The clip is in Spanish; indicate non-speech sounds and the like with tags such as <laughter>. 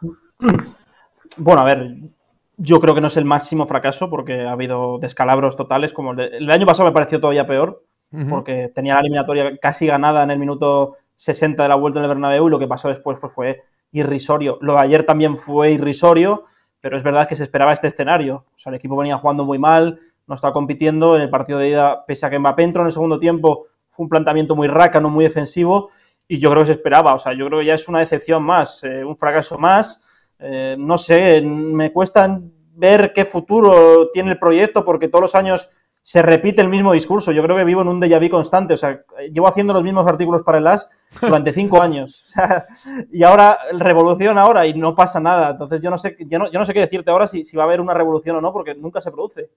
<clears throat> Bueno, a ver, yo creo que no es el máximo fracaso porque ha habido descalabros totales. Como el, de, el año pasado me pareció todavía peor porque tenía la eliminatoria casi ganada en el minuto 60 de la vuelta en el Bernabéu y lo que pasó después pues, fue irrisorio. Lo de ayer también fue irrisorio, pero es verdad que se esperaba este escenario. O sea, el equipo venía jugando muy mal, no estaba compitiendo. En el partido de ida, pese a que Mbappé entró en el segundo tiempo, fue un planteamiento muy rácano, muy defensivo y yo creo que se esperaba. O sea, yo creo que ya es una decepción más, eh, un fracaso más. Eh, no sé, me cuesta ver qué futuro tiene el proyecto porque todos los años se repite el mismo discurso. Yo creo que vivo en un déjà vu constante. O sea, llevo haciendo los mismos artículos para el AS <laughs> durante cinco años. <laughs> O sea, y ahora, revolución ahora y no pasa nada. Entonces yo no sé, yo no, yo no sé qué decirte ahora si, si va a haber una revolución o no, porque nunca se produce.